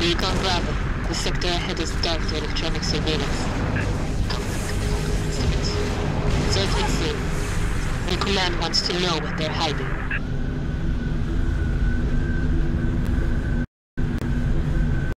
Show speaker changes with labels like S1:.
S1: Recon Bravo. The sector ahead is dark to electronic surveillance. Search and The command wants to know what they're hiding.